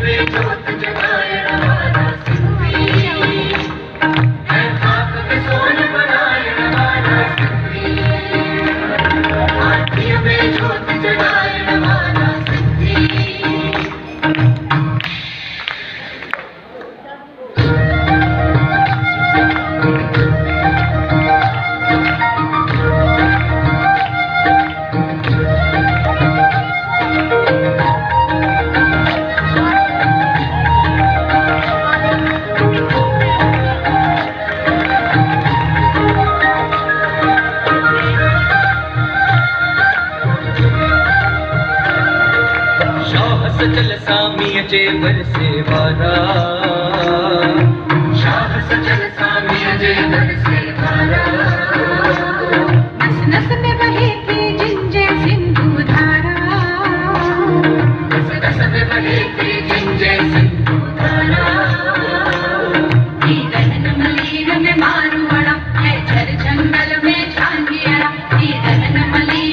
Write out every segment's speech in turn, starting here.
Thank you. सचल सामीअ जे वरसे वारा शाह सचल सामीअ जे घर से धारा नस नस में बहे थी जिंजे सिंधु धारा। दस दस में बहे थी जिंजे सिंधु धारा। ई रहन मलीन में मारुवड़ा है झर जंगल में झांगियड़ा। ई रहन मलीन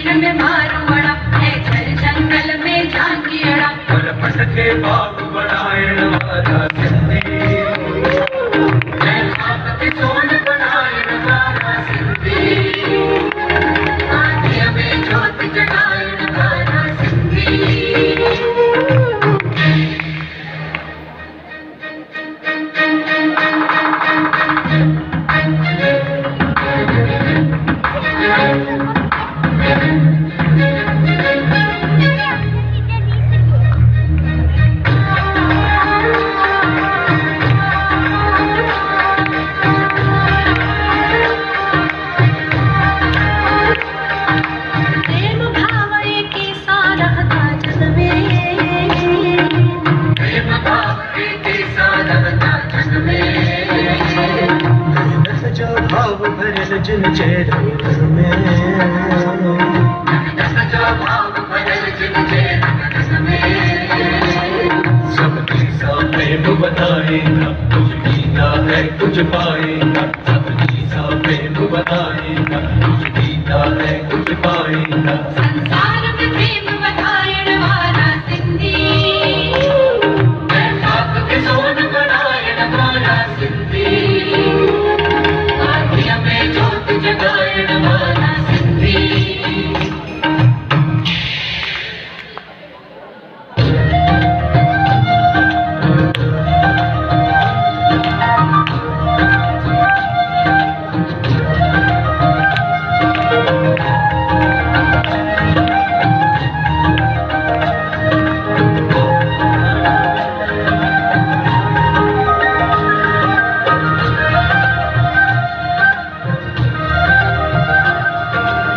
बताएगा कुछ पीता है कुछ पाएगा। सब सा प्रेम बताएगा।